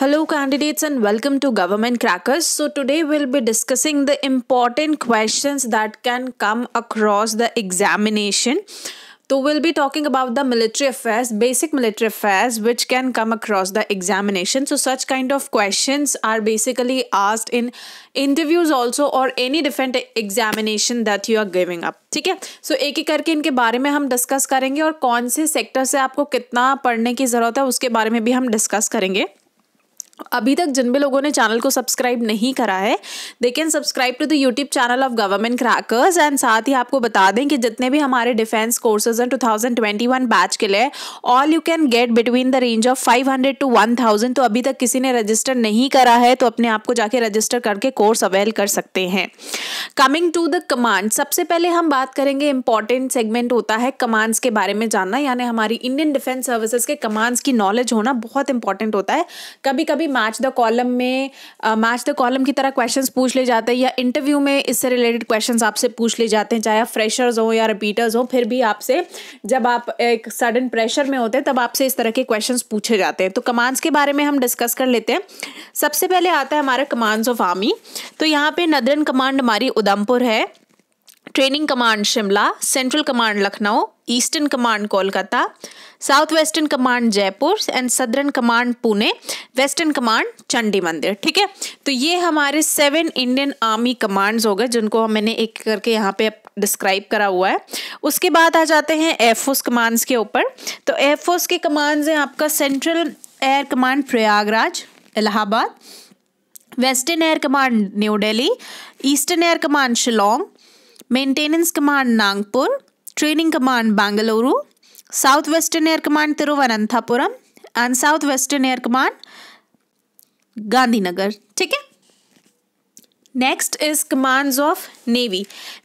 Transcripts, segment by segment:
Hello candidates and welcome to Government Crackers. So today we'll be discussing the important questions that can come across the examination. So we'll be talking about the military affairs, basic military affairs which can come across the examination. So such kind of questions are basically asked in interviews also or any different examination that you are giving up. ठीक है सो एक ही करके इनके बारे में हम discuss करेंगे और कौन से सेक्टर से आपको कितना पढ़ने की ज़रूरत है उसके बारे में भी हम डिस्कस करेंगे अभी तक जिन भी लोगों ने चैनल को सब्सक्राइब नहीं करा है they can subscribe to the YouTube channel of Government Crackers and साथ ही आपको बता दें कि जितने भी हमारे डिफेंस कोर्सेज हैं 2021 बैच के लिए all you can get between the range of 500 to 1000 तो अभी तक किसी ने रजिस्टर नहीं करा है तो अपने आप को जाके रजिस्टर करके कोर्स अवेल कर सकते हैं कमिंग टू द कमांड सबसे पहले हम बात करेंगे इंपॉर्टेंट सेगमेंट होता है कमांड्स के बारे में जानना यानी हमारी इंडियन डिफेंस सर्विसेज के कमांड्स की नॉलेज होना बहुत इंपॉर्टेंट होता है कभी कभी मैच द कॉलम में मैच द कॉलम की तरह क्वेश्चन पूछ ले जाते हैं या इंटरव्यू में इससे रिलेटेड क्वेश्चन आपसे पूछ ले जाते हैं चाहे आप फ्रेशर्स हों या रिपीटर्स हों फिर भी आपसे जब आप एक सडन प्रेशर में होते हैं तब आपसे इस तरह के क्वेश्चन पूछे जाते हैं तो कमांड्स के बारे में हम डिस्कस कर लेते हैं सबसे पहले आता है हमारा कमांड्स ऑफ आर्मी तो यहाँ पे नदरन कमांड हमारी उधमपुर है training command Shimla central command Lucknow eastern command Kolkata south western command Jaipur and southern command Pune western command Chandimandir ठीक है तो ये हमारे सेवन इंडियन आर्मी कमांड्स हो गए जिनको मैंने एक करके यहाँ पे डिस्क्राइब करा हुआ है उसके बाद आ जाते हैं एयरफोर्स कमांड्स के ऊपर तो एयरफोर्स के कमांड्स हैं आपका central air command Prayagraj Allahabad western air command New Delhi eastern air command Shillong maintenance command Nagpur training command Bengaluru south western air command Thiruvananthapuram and south western air command Gandhinagar ठीक है next is commands of navy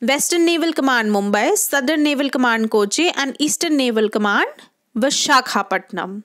western naval command Mumbai southern naval command Kochi and eastern naval command Visakhapatnam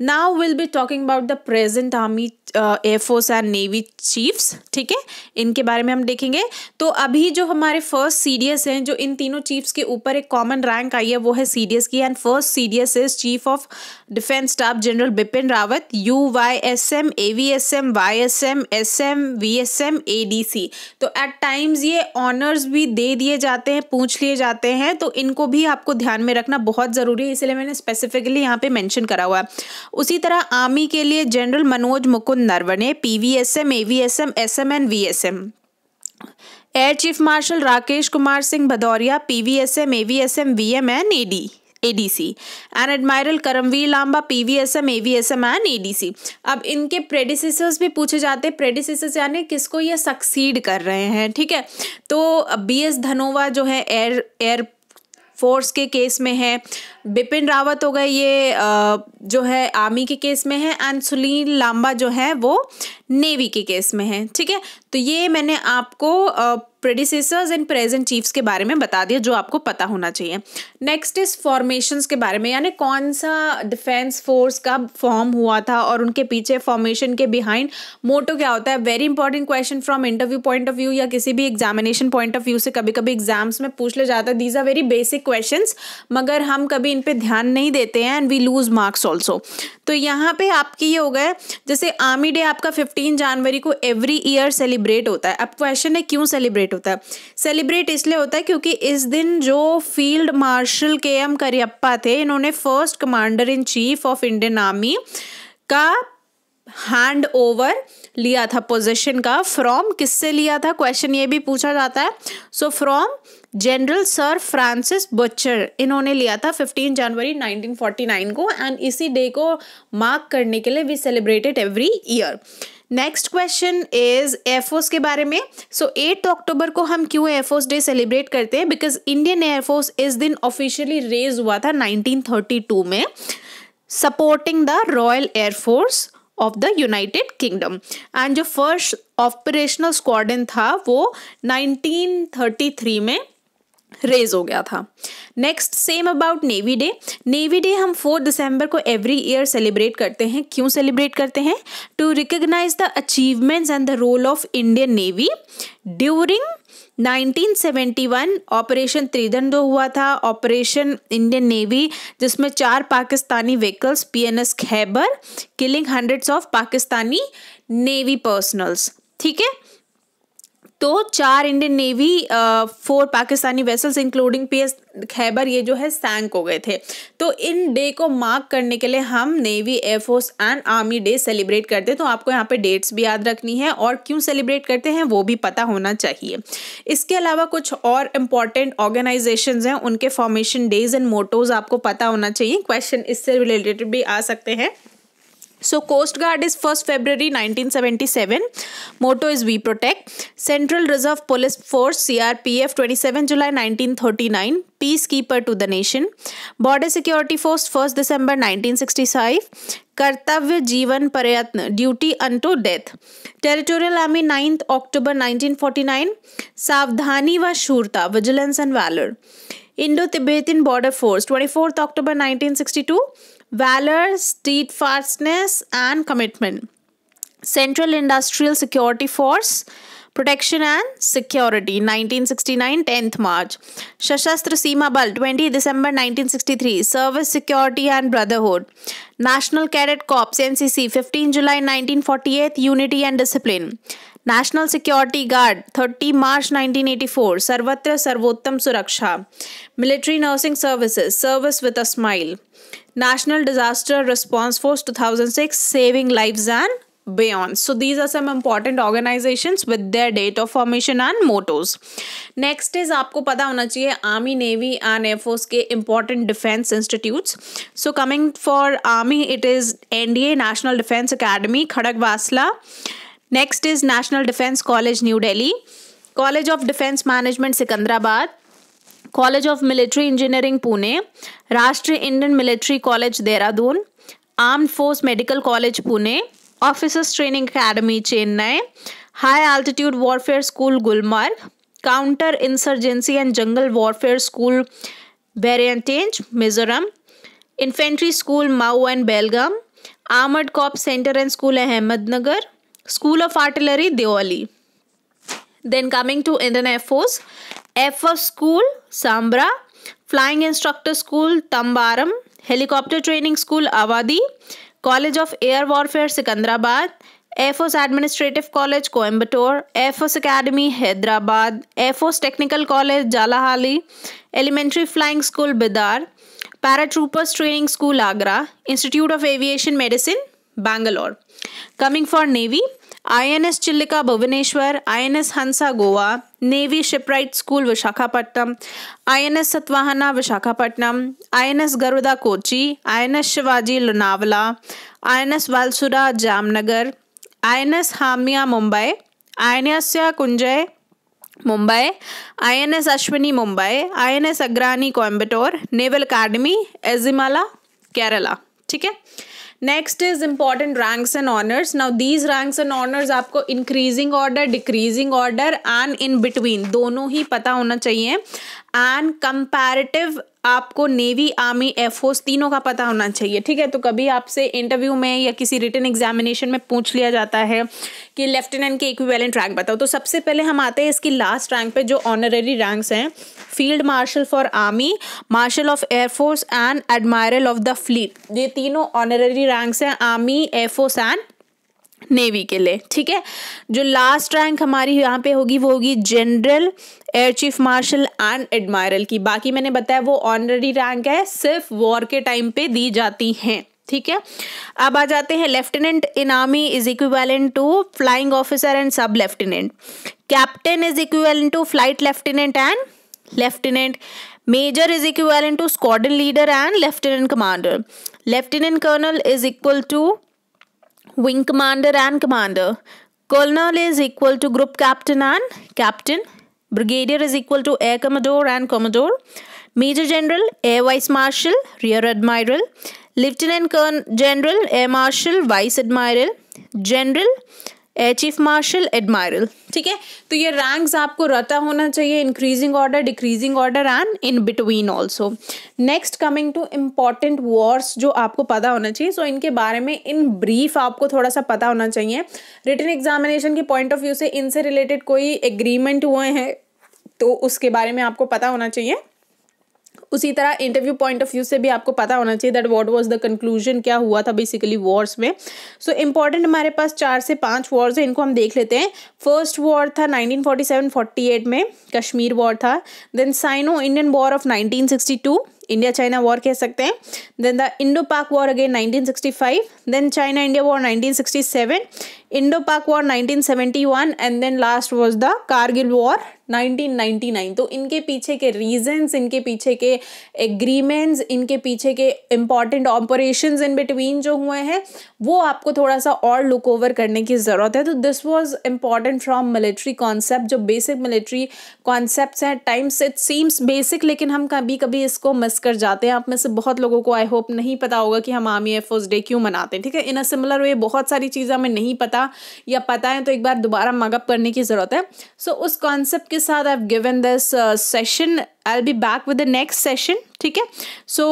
now will be talking about the present army air force and navy chiefs ठीक है इनके बारे में हम देखेंगे तो अभी जो हमारे फर्स्ट सीडीएस हैं जो इन तीनों चीफ्स के ऊपर एक कॉमन रैंक आई है वो है सीडीएस की and first CDS is chief of defence staff general Bipin Rawat U Y S M A V S M Y S M S M V S M A D C तो at times ये honours भी दे दिए जाते हैं पूछ लिए जाते हैं तो इनको भी आपको ध्यान में रखना बहुत ज़रूरी है इसलिए मैंने स्पेसिफिकली यहाँ पे मैंशन करा हुआ है उसी तरह आर्मी के लिए general Manoj Mukund Naravane P V S M A V S M S M N V S M air chief marshal Rakesh Kumar Singh Bhadauria P V S M A V S M V M N A D ADC and admiral Karambir Lamba PVSM AVSM and ADC अब इनके predecessors भी पूछे जाते हैं predecessors यानी किसको ये succeed कर रहे हैं ठीक है तो बी एस धनोवा जो है एयर एयर फोर्स के केस में है बिपिन रावत हो गए ये जो है आर्मी के केस में है एंड सुनील लांबा जो है वो नेवी के केस में है ठीक है तो ये मैंने आपको प्रेडिसेसर्स एंड प्रेजेंट चीफ्स के बारे में बता दिया जो आपको पता होना चाहिए नेक्स्ट इज फॉर्मेशंस के बारे में यानी कौन सा डिफेंस फोर्स का फॉर्म हुआ था और उनके पीछे फॉर्मेशन के बिहाइंड मोटो क्या होता है very important question from interview point of view या किसी भी एग्जामिनेशन पॉइंट ऑफ व्यू से कभी कभी एग्जाम्स में पूछ ले जाता है these are very basic question मगर हम कभी इन पर ध्यान नहीं देते हैं and we lose marks also तो यहाँ पे आपके ये हो गए जैसे आर्मी डे आपका फिफ्टी तीन जनवरी को एवरी ईयर सेलिब्रेट होता है अब क्वेश्चन है क्यों सेलिब्रेट होता है सेलिब्रेट इसलिए होता है क्योंकि इस दिन जो field marshal K M Cariappa थे इन्होंने first commander in chief of Indian army का हैंड ओवर लिया था पोजिशन का फ्रॉम किससे लिया था क्वेश्चन ये भी पूछा जाता है so from general sir Francis Bucher इन्होंने लिया था 15 जनवरी 1949 को एंड इसी डे को मार्क करने के लिए we celebrated every year next question is air force के बारे में सो एट अक्टूबर को हम क्यों एयरफोर्स डे सेलिब्रेट करते हैं बिकॉज इंडियन एयरफोर्स इस दिन ऑफिशियली रेज हुआ था 1932 में supporting the royal air force of the United Kingdom and जो फर्स्ट ऑपरेशनल स्क्वाडन था वो 1933 में रेज हो गया था next same about navy day navy day हम 4 दिसंबर को एवरी ईयर सेलिब्रेट करते हैं क्यों सेलिब्रेट करते हैं to recognize the achievements and the role of Indian navy during 1971 operation trident हुआ था ऑपरेशन इंडियन नेवी जिसमें चार Pakistani vehicles PNS Khaibar killing hundreds of Pakistani navy personnels ठीक है तो चार Indian navy four Pakistani vessels including P S Khaibar ये जो है सैंक हो गए थे तो इन डे को मार्क करने के लिए हम navy air force and army day celebrate करते हैं तो आपको यहाँ पे डेट्स भी याद रखनी है और क्यों सेलिब्रेट करते हैं वो भी पता होना चाहिए इसके अलावा कुछ और इम्पॉर्टेंट ऑर्गेनाइजेशन हैं उनके फॉर्मेशन डेज एंड मोटोज आपको पता होना चाहिए क्वेश्चन इससे रिलेटेड भी आ सकते हैं so coast guard is first February 1977 motto is we protect central reserve police force CRPF 27 July 1939 peace keeper to the nation border security force first दिसंबर 1965 कर्तव्य जीवन प्रयत्न duty unto death territorial army ninth अक्टूबर nine सावधानी व शूरता vigilance and valour Indo Tibetan border force twenty October nineteen valor, steadfastness, and commitment. Central Industrial Security Force, Protection and Security, 1969, 10th March. Shashastra Seema Bal, 20 December 1963, Service Security and Brotherhood. National Cadet Corps, NCC, 15 July 1948, Unity and Discipline. National Security Guard, 30 March 1984, Sarvatra Sarvottam Suraksha. Military Nursing Services, Service with a Smile. National Disaster Response Force 2006 Saving Lives and beyond so these are some important organizations with their date of formation and mottos next is आपको पता होना चाहिए army navy and air force के important defence institutes so coming for army it is NDA national defence academy Khadakwasla next is national defence college New Delhi college of defence management Secunderabad College of Military Engineering, Pune, Rashtriya Indian Military College, Dehradun, Armed Force Medical College, Pune, Officers Training Academy, Chennai, High Altitude Warfare School, Gulmarg, Counter Insurgency and Jungle Warfare School, Bariantange, Mizoram, Infantry School, Mau and Belgaum, Armored Corps Center and School, Ahmednagar, School of Artillery, Deoli. Then coming to Indian Air Force, F of school Sambra flying instructor school Tambaram helicopter training school Avadi college of air warfare Secunderabad एफोस administrative college Coimbatore ओस academy Hyderabad F एफोस technical college Jalahalli elementary flying school Bidar paratroopers training school Agra institute of aviation medicine Bangalore coming for navy INS Chilka Bhubaneswar INS Hamsa Goa navy shipwright school Visakhapatnam INS Satavahana Visakhapatnam INS Garuda Kochi INS Shivaji Lonavala INS Valsura Jamnagar INS Hamla Mumbai INS Kunjali Mumbai INS Ashvini Mumbai INS Agrani Coimbatore naval academy Ezhimala Kerala ठीक है next is important ranks and honours now these ranks and honours आपको increasing order decreasing order and in between दोनों ही पता होना चाहिए and comparative आपको navy army air force तीनों का पता होना चाहिए ठीक है तो कभी आपसे इंटरव्यू में या किसी रिटर्न एग्जामिनेशन में पूछ लिया जाता है कि लेफ्टिनेंट के इक्विवेलेंट रैंक बताओ तो सबसे पहले हम आते हैं इसकी लास्ट रैंक पे जो ऑनररी रैंक्स हैं field marshal for army marshal of air force and admiral of the fleet ये तीनों ऑनररी रैंक्स हैं army air force and navy के लिए ठीक है जो लास्ट रैंक हमारी यहाँ पे होगी वो होगी general air chief marshal and admiral की बाकी मैंने बताया वो ऑनररी रैंक है सिर्फ वॉर के टाइम पे दी जाती हैं ठीक है अब आ जाते हैं lieutenant in army is equivalent to flying officer and sub lieutenant captain is equivalent to flight lieutenant and lieutenant major is equal to squadron leader and lieutenant commander lieutenant colonel is equal to Wing commander and commander. Colonel is equal to group captain and captain. Brigadier is equal to air commodore and commodore. Major general, air vice marshal, rear admiral. Lieutenant general, air marshal, vice admiral. General, chief marshal admiral ठीक है तो ये ranks आपको रहता होना चाहिए increasing order decreasing order and in between also next coming to important wars जो आपको पता होना चाहिए सो so, इनके बारे में इन ब्रीफ आपको थोड़ा सा पता होना चाहिए रिटर्न एग्जामिनेशन के पॉइंट ऑफ व्यू से इनसे रिलेटेड कोई एग्रीमेंट हुए हैं तो उसके बारे में आपको पता होना चाहिए उसी तरह इंटरव्यू पॉइंट ऑफ व्यू से भी आपको पता होना चाहिए that what was the conclusion क्या हुआ था बेसिकली वॉर्स में सो so, इंपॉर्टेंट हमारे पास चार से पाँच वॉर्स हैं इनको हम देख लेते हैं फर्स्ट वॉर था 1947-48 में कश्मीर वॉर था then Sino Indian war of 1962 India China war कह सकते हैं then the Indo Pak war again nineteen then China India war nineteen Indo Pak war nineteen and then last was the Kargil war 1999 तो इनके पीछे के reasons इनके पीछे के एग्रीमेंट्स इनके पीछे के इम्पॉर्टेंट ऑपरेशंस इन बिटवीन जो हुए हैं वो आपको थोड़ा सा और लुक ओवर करने की ज़रूरत है तो this was important from military concept जो बेसिक मिलिट्री कॉन्सेप्ट हैं टाइम्स इट सीम्स बेसिक लेकिन हम कभी कभी इसको मिस कर जाते हैं आप में से बहुत लोगों को आई होप नहीं पता होगा कि हम आर्मी एफ डे क्यों मनाते हैं ठीक है इन अ सिमिलर वे बहुत सारी चीज़ें हमें नहीं पता या पता है तो एक बार दोबारा मगअप करने की ज़रूरत है सो so, उस कॉन्सेप्ट के साथ I have given this session I be back with the next session ठीक है so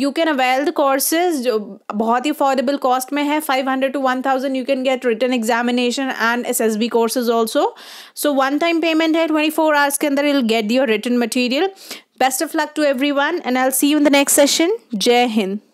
you can avail the courses जो बहुत ही अफोर्डेबल कॉस्ट में है five hundred to one thousand you can get written examination and S S B courses also so one time payment है twenty four hours के अंदर you'll get your written material best of luck to every one and I C you in the next session जय हिंद